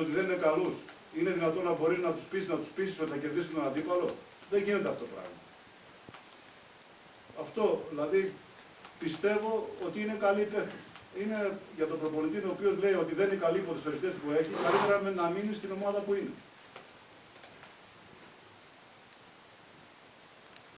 ότι δεν είναι καλούς, είναι δυνατόν να μπορεί να τους πείσει, να τους πείσει ότι θα κερδίσει τον αντίπαλο. Δεν γίνεται αυτό το πράγμα. Αυτό δηλαδή πιστεύω ότι είναι καλή τέχνη. Είναι για τον προπονητή ο οποίος λέει ότι δεν είναι καλή του που έχει, καλύτερα να μείνει στην ομάδα που είναι.